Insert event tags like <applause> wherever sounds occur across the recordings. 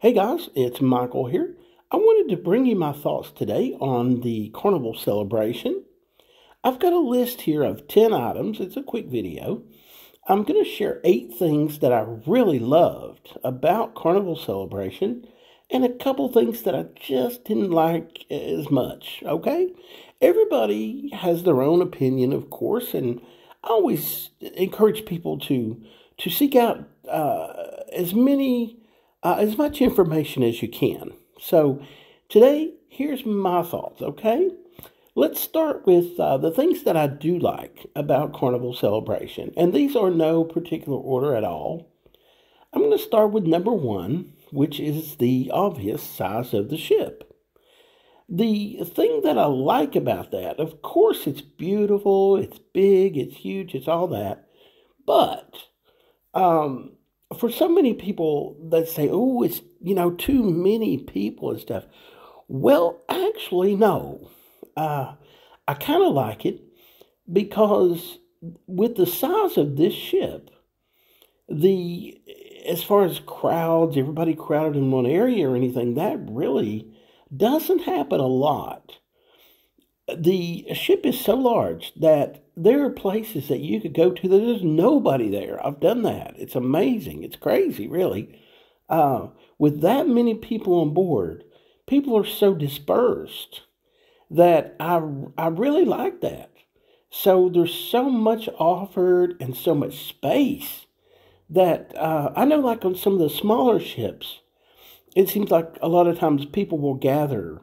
Hey guys, it's Michael here. I wanted to bring you my thoughts today on the Carnival celebration. I've got a list here of 10 items. It's a quick video. I'm going to share eight things that I really loved about Carnival celebration and a couple things that I just didn't like as much, okay? Everybody has their own opinion, of course, and I always encourage people to to seek out uh, as many uh, as much information as you can. So today, here's my thoughts, okay? Let's start with uh, the things that I do like about Carnival Celebration. And these are no particular order at all. I'm going to start with number one, which is the obvious size of the ship. The thing that I like about that, of course, it's beautiful, it's big, it's huge, it's all that. But um, for so many people that say, oh, it's, you know, too many people and stuff. Well, actually, no. Uh, I kind of like it because with the size of this ship, the as far as crowds, everybody crowded in one area or anything, that really doesn't happen a lot. The ship is so large that there are places that you could go to that there's nobody there. I've done that. It's amazing. It's crazy, really. Uh, with that many people on board, people are so dispersed that I, I really like that. So there's so much offered and so much space that uh, I know, like on some of the smaller ships, it seems like a lot of times people will gather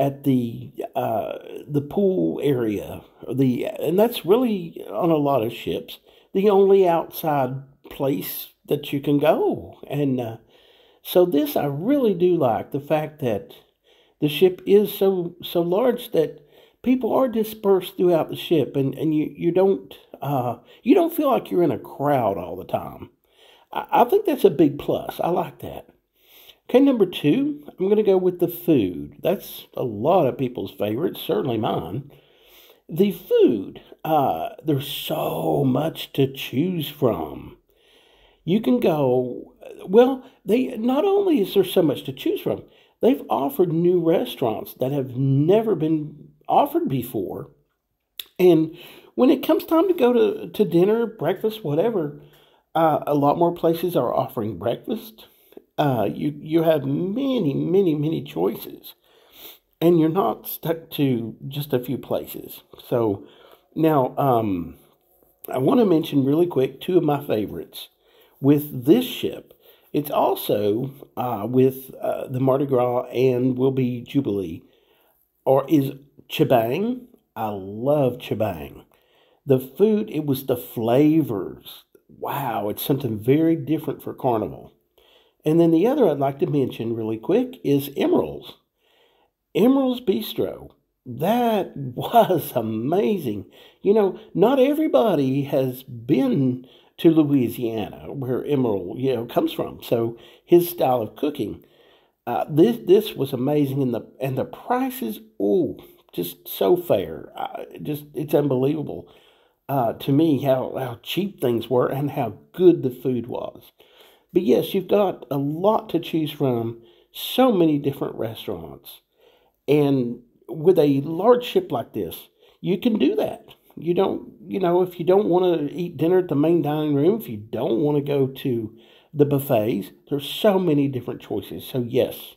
at the uh, the pool area. The and that's really on a lot of ships the only outside place that you can go. And uh, so this I really do like the fact that the ship is so so large that people are dispersed throughout the ship, and and you you don't uh, you don't feel like you're in a crowd all the time. I, I think that's a big plus. I like that. Okay, number two, I'm going to go with the food. That's a lot of people's favorite, certainly mine. The food, uh, there's so much to choose from. You can go, well, they not only is there so much to choose from, they've offered new restaurants that have never been offered before. And when it comes time to go to, to dinner, breakfast, whatever, uh, a lot more places are offering breakfast uh, you you have many, many, many choices, and you're not stuck to just a few places. So now, um, I want to mention really quick two of my favorites with this ship. It's also uh, with uh, the Mardi Gras and will be Jubilee, or is Chibang. I love Chibang. The food, it was the flavors. Wow, it's something very different for Carnival. And then the other I'd like to mention really quick is Emeril's. Emeril's Bistro. That <laughs> was amazing. You know, not everybody has been to Louisiana, where Emeril, you know, comes from. So his style of cooking, uh, this this was amazing, and the and the prices, oh, just so fair. Uh, just it's unbelievable uh, to me how how cheap things were and how good the food was. But yes, you've got a lot to choose from, so many different restaurants. And with a large ship like this, you can do that. You don't, you know, if you don't want to eat dinner at the main dining room, if you don't want to go to the buffets, there's so many different choices. So, yes,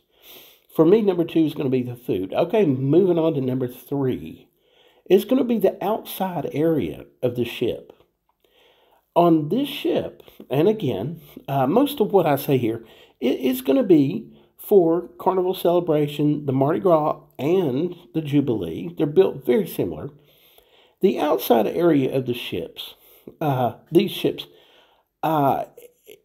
for me, number two is going to be the food. Okay, moving on to number three. It's going to be the outside area of the ship on this ship, and again, uh, most of what I say here is going to be for Carnival Celebration, the Mardi Gras, and the Jubilee. They're built very similar. The outside area of the ships, uh, these ships, uh,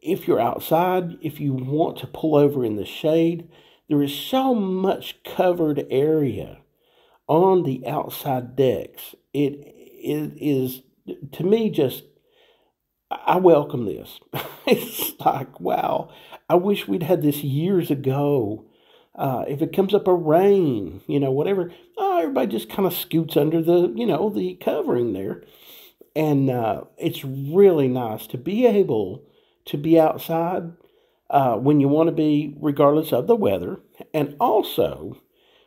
if you're outside, if you want to pull over in the shade, there is so much covered area on the outside decks. It, it is, to me, just I welcome this. <laughs> it's like, wow, I wish we'd had this years ago. Uh, if it comes up a rain, you know, whatever, oh, everybody just kind of scoots under the, you know, the covering there. And uh, it's really nice to be able to be outside. uh, when you want to be, regardless of the weather. And also,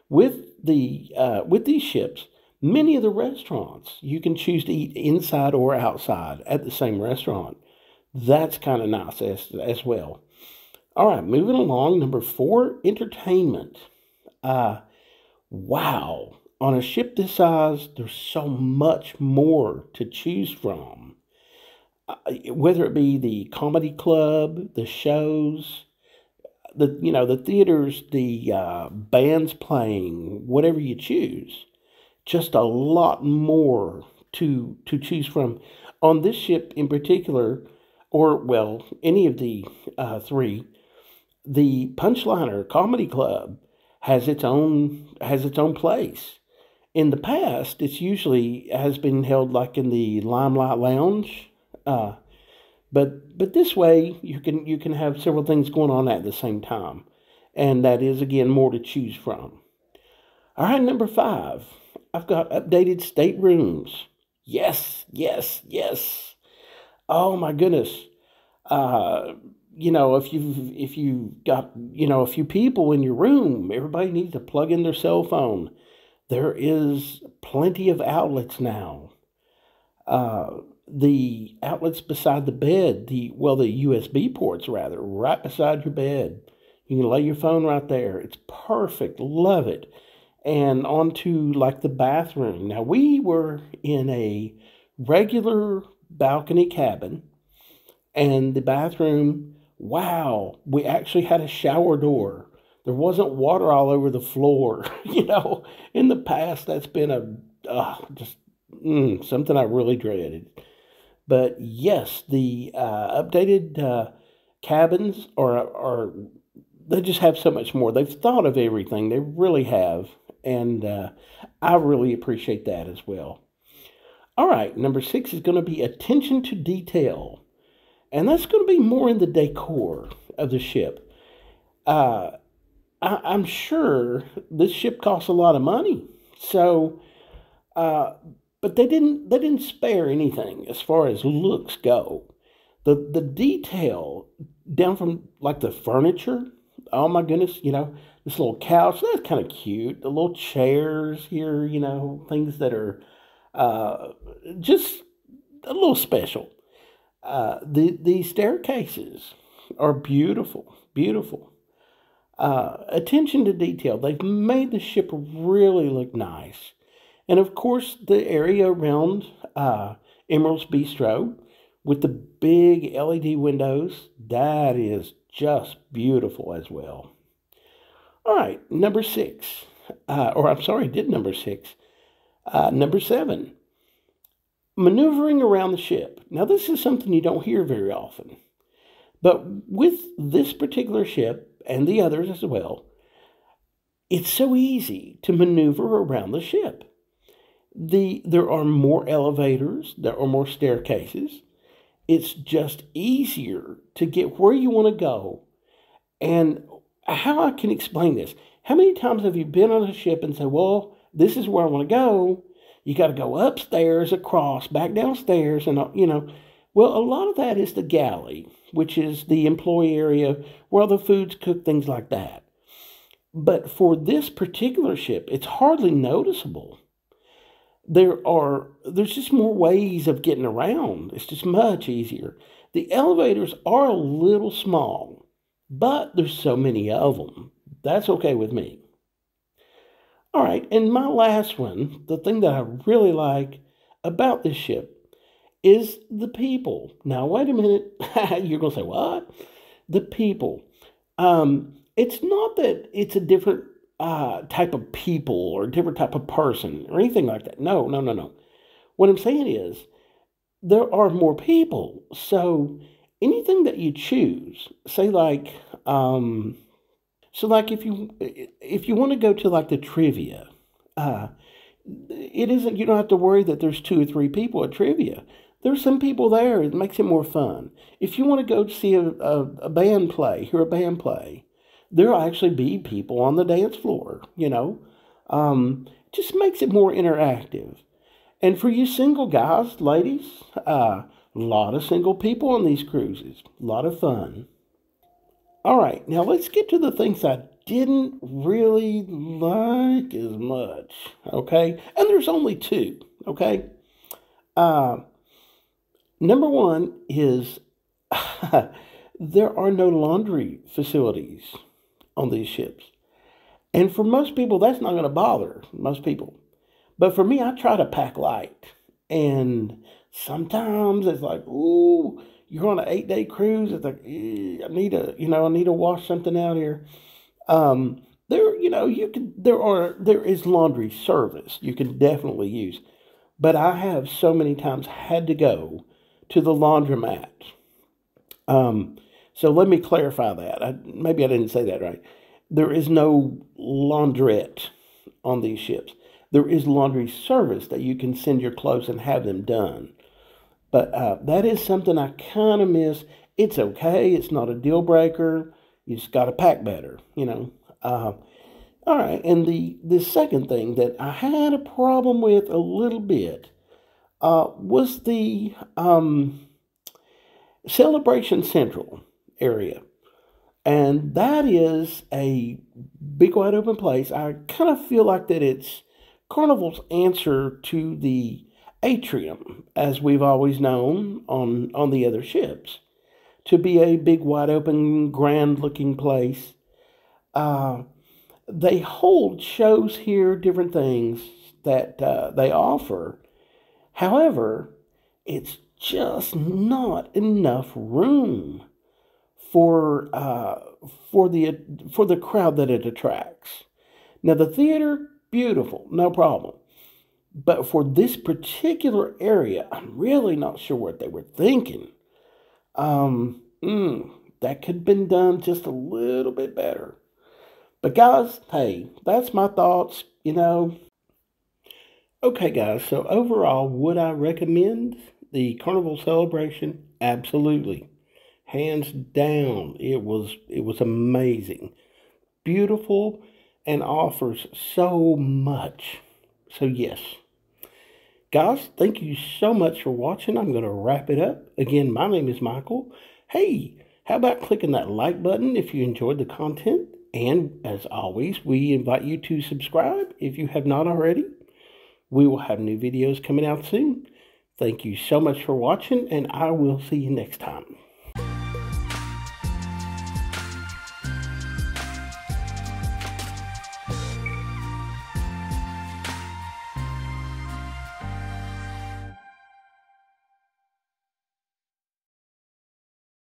with the uh, with these ships, many of the restaurants you can choose to eat inside or outside at the same restaurant. That's kind of nice as, as well. All right, moving along. Number four, entertainment. Uh, wow. On a ship this size, there's so much more to choose from. Uh, whether it be the comedy club, the shows, the you know the theaters, the uh, bands playing, whatever you choose, just a lot more to to choose from. On this ship in particular, or well, any of the uh, three, the Punchliner Comedy Club has its own has its own place. In the past, it's usually has been held like in the Limelight Lounge, uh, but but this way you can you can have several things going on at the same time, and that is again more to choose from. All right, number five, I've got updated staterooms. Yes, yes, yes. Oh my goodness. Uh, you know, if you've if you got you know a few people in your room, everybody needs to plug in their cell phone. There is plenty of outlets now. Uh, the outlets beside the bed, the well, the USB ports rather, right beside your bed. You can lay your phone right there. It's perfect. Love it. And onto like the bathroom. Now we were in a regular balcony cabin, and the bathroom wow, we actually had a shower door. There wasn't water all over the floor. <laughs> you know, in the past, that's been a uh, just mm, something I really dreaded. But yes, the uh, updated uh, cabins are, are, they just have so much more. They've thought of everything. They really have. And uh, I really appreciate that as well. All right, number six is going to be attention to detail and that's going to be more in the decor of the ship. Uh, I, am sure this ship costs a lot of money, so uh, but they didn't they didn't spare anything as far as looks go. The the detail down from like the furniture. Oh my goodness, you know this little couch that's kind of cute. The little chairs here, you know, things that are uh, just a little special. Uh, the, the staircases are beautiful, beautiful. Uh, attention to detail. They've made the ship really look nice. And of course, the area around uh, Emeril's Bistro with the big LED windows, that is just beautiful as well. All right, number six, uh, or I'm sorry, did number six. Uh, number seven, maneuvering around the ship. Now, this is something you don't hear very often. But with this particular ship and the others as well, it's so easy to maneuver around the ship. The, there are more elevators, there are more staircases. It's just easier to get where you want to go. And how I can explain this? How many times have you been on a ship and said, Well, this is where I want to go? You got to go upstairs, across, back downstairs, and uh, you know. Well, a lot of that is the galley, which is the employee area where the food's cooked, things like that. But for this particular ship, it's hardly noticeable. There are there's just more ways of getting around. It's just much easier. The elevators are a little small, but there's so many of them. That's okay with me. All right, and my last one, the thing that I really like about this ship is the people. Now, wait a minute. <laughs> You're going to say, what? The people. Um, it's not that it's a different uh, type of people or different type of person or anything like that. No, no, no, no. What I'm saying is there are more people. So anything that you choose, say like um, so, like, if you if you want to go to like the trivia, uh, it isn't. You don't have to worry that there's two or three people at trivia. There's some people there. It makes it more fun. If you want to go see a, a, a band play, hear a band play, there'll actually be people on the dance floor. You know, um, just makes it more interactive. And for you single guys, ladies, a uh, lot of single people on these cruises. A lot of fun. All right, now let's get to the things I didn't really like as much. Okay, and there's only two. Okay, uh, number one is <laughs> there are no laundry facilities on these ships. And for most people, that's not going to bother most people. But for me, I try to pack light. And sometimes it's like, ooh, you're on an eight day cruise. It's like, I need to, you know, I need to wash something out here. Um, there, you know, you can, there are, there is laundry service you can definitely use. But I have so many times had to go to the laundromat. Um, so let me clarify that. I, maybe I didn't say that right. There is no laundrette on these ships. There is laundry service that you can send your clothes and have them done. But uh, that is something I kind of miss. It's okay. It's not a deal breaker. You just got to pack better, you know. Uh, all right. And the, the second thing that I had a problem with a little bit uh, was the um, Celebration Central area. And that is a big wide open place. I kind of feel like that it's Carnival's answer to the atrium, as we've always known on, on the other ships, to be a big wide open, grand looking place. Uh, they hold shows here, different things that uh, they offer. However, it's just not enough room for uh, for the for the crowd that it attracts. Now the theater, beautiful, no problem. But for this particular area, I'm really not sure what they were thinking. Um, mm, that could have been done just a little bit better. But guys, hey, that's my thoughts, you know. Okay, guys, so overall, would I recommend the Carnival Celebration? Absolutely hands down it was it was amazing. Beautiful and offers so much. So yes. Guys thank you so much for watching. I'm going to wrap it up. Again my name is michael. Hey how about clicking that like button if you enjoyed the content? And as always we invite you to subscribe if you have not already. We will have new videos coming out soon. Thank you so much for watching and i will see you next time